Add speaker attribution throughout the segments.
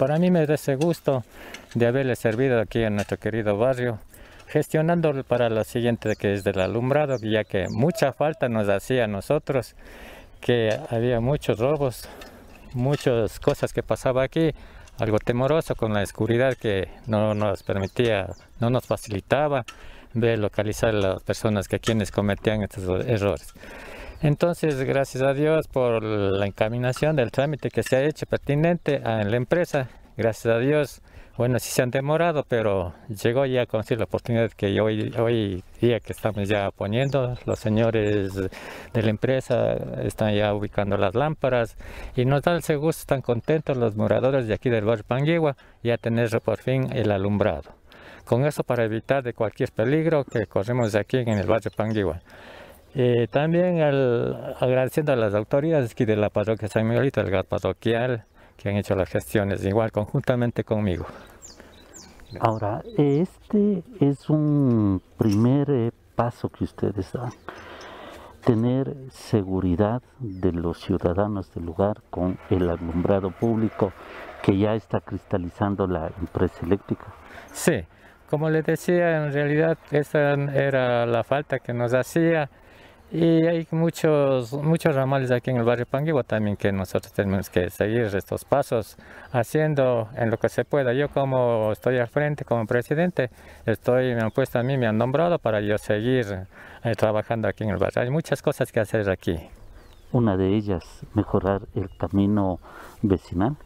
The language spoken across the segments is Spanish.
Speaker 1: para mí me da ese gusto de haberle servido aquí en nuestro querido barrio, gestionando para lo siguiente que es del alumbrado, ya que mucha falta nos hacía a nosotros, que había muchos robos, muchas cosas que pasaba aquí, algo temoroso con la oscuridad que no nos permitía, no nos facilitaba ver localizar a las personas que quienes cometían estos errores. Entonces, gracias a Dios por la encaminación del trámite que se ha hecho pertinente en la empresa, gracias a Dios, bueno, sí se han demorado, pero llegó ya a conseguir la oportunidad que hoy, hoy día que estamos ya poniendo, los señores de la empresa están ya ubicando las lámparas y nos da el gusto, están contentos los moradores de aquí del barrio Panguigua ya tener por fin el alumbrado. Con eso para evitar de cualquier peligro que corremos aquí en el barrio Panguigua. Eh, también agradeciendo a las autoridades aquí de la parroquia San Miguelito, el parroquial, que han hecho las gestiones, igual conjuntamente conmigo.
Speaker 2: Ahora, este es un primer eh, paso que ustedes dan, tener seguridad de los ciudadanos del lugar con el alumbrado público que ya está cristalizando la empresa eléctrica.
Speaker 1: Sí, como les decía, en realidad esa era la falta que nos hacía y hay muchos, muchos ramales aquí en el barrio Panguibo también que nosotros tenemos que seguir estos pasos haciendo en lo que se pueda. Yo como estoy al frente como presidente, estoy, me han puesto a mí, me han nombrado para yo seguir eh, trabajando aquí en el barrio. Hay muchas cosas que hacer aquí.
Speaker 2: Una de ellas, mejorar el camino vecinal.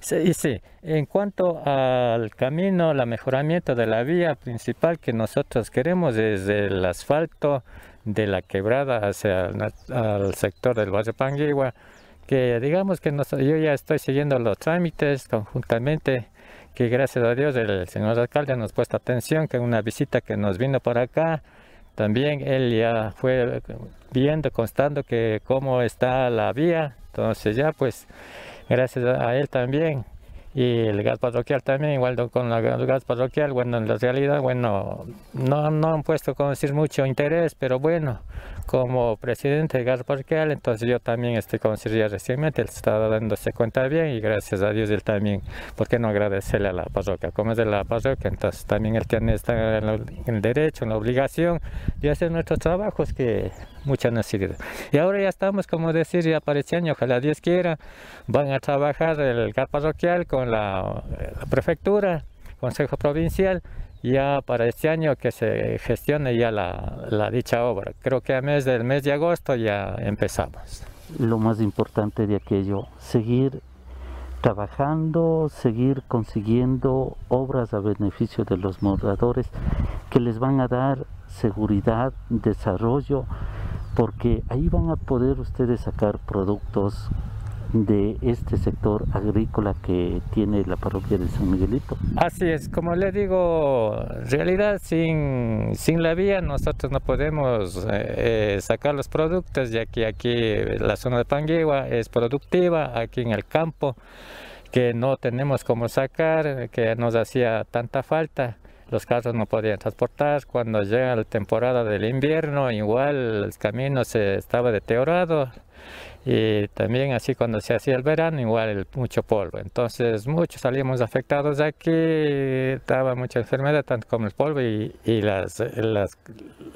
Speaker 1: Sí, sí, en cuanto al camino, el mejoramiento de la vía principal que nosotros queremos es el asfalto, de la quebrada hacia el, sector del barrio Panguigua, que digamos que yo ya estoy siguiendo los trámites conjuntamente, que gracias a Dios el señor alcalde nos ha puesto atención, que una visita que nos vino por acá, también él ya fue viendo, constando que cómo está la vía, entonces ya pues gracias a él también y el gas parroquial también, igual con el gas parroquial, bueno, en la realidad, bueno, no, no han puesto, como decir, mucho interés, pero bueno, como presidente de gas parroquial, entonces yo también estoy, como decir, ya recientemente, él está dándose cuenta bien y gracias a Dios él también, ¿por qué no agradecerle a la parroquia? Como es de la parroquia, entonces también él tiene está en, el derecho, en la obligación de hacer nuestros trabajos que mucha necesidad. Y ahora ya estamos, como decir, ya para este ojalá Dios quiera, van a trabajar el gas parroquial con la, prefectura, consejo provincial, ya para este año que se gestione ya la, la, dicha obra. Creo que a mes del mes de agosto ya empezamos.
Speaker 2: Lo más importante de aquello, seguir trabajando, seguir consiguiendo obras a beneficio de los moradores que les van a dar seguridad, desarrollo, porque ahí van a poder ustedes sacar productos de este sector agrícola que tiene la parroquia de San Miguelito.
Speaker 1: Así es, como le digo, en realidad sin, sin la vía nosotros no podemos eh, sacar los productos, ya que aquí la zona de Panguigua es productiva, aquí en el campo, que no tenemos cómo sacar, que nos hacía tanta falta los carros no podían transportar. Cuando llega la temporada del invierno, igual el camino se estaba deteriorado y también así cuando se hacía el verano igual mucho polvo. Entonces muchos salimos afectados aquí estaba mucha enfermedad tanto como el polvo y, las, las,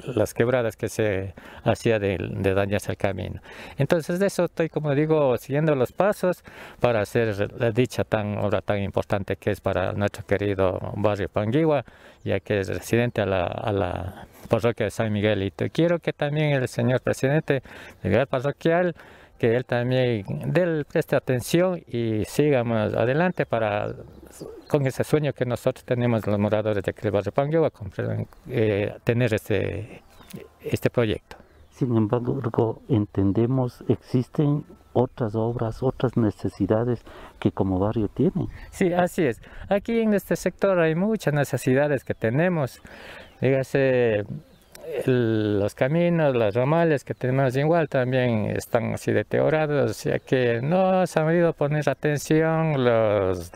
Speaker 1: las, quebradas que se hacía de, de dañarse el camino. Entonces de eso estoy como digo siguiendo los pasos para hacer la dicha tan obra tan importante que es para nuestro querido barrio Panguigua ya que es residente a la, a la parroquia de San Miguelito y quiero que también el señor presidente de nivel parroquial que él también dé preste atención y sigamos adelante para con ese sueño que nosotros tenemos los moradores de aquí Barrio Pangueva, eh, tener este, este proyecto.
Speaker 2: Sin embargo, entendemos, existen otras obras, otras necesidades que como barrio tienen.
Speaker 1: Sí, así es. Aquí en este sector hay muchas necesidades que tenemos. Dígase, los caminos, las ramales que tenemos igual también están así deteriorados, ya que no han sabido poner atención los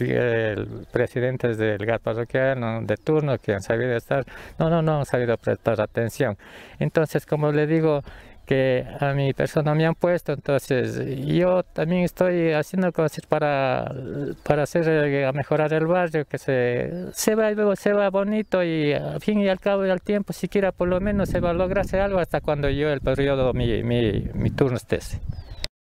Speaker 1: presidentes del GAT parroquial de turno que han sabido estar, no, no, no han sabido prestar atención. Entonces, como le digo, que a mi persona me han puesto, entonces yo también estoy haciendo cosas para, para hacer, eh, mejorar el barrio, que se, se, va, se va bonito y al fin y al cabo del tiempo, siquiera por lo menos se va a lograrse algo hasta cuando yo el periodo, mi, mi, mi turno esté.